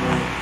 嗯